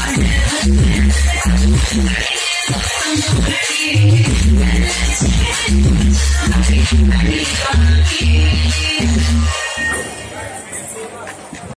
I Thank you.